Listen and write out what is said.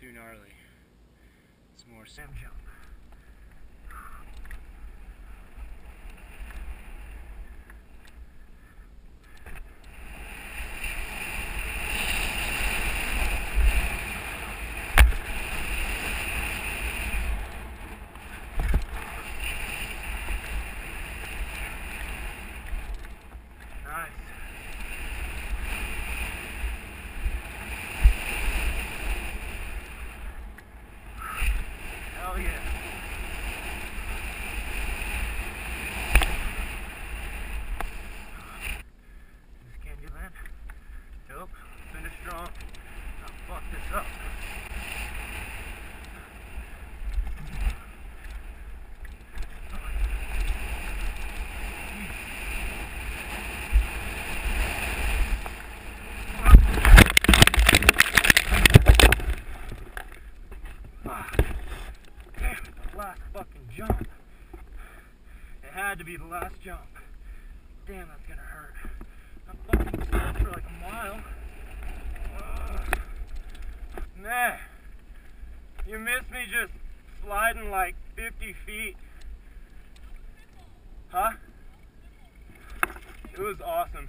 too gnarly. It's more sim jump. Fuck this up. Ah, jump. It had to be the last jump. Damn, that's gonna hurt. You missed me just sliding like 50 feet. Huh? It was awesome.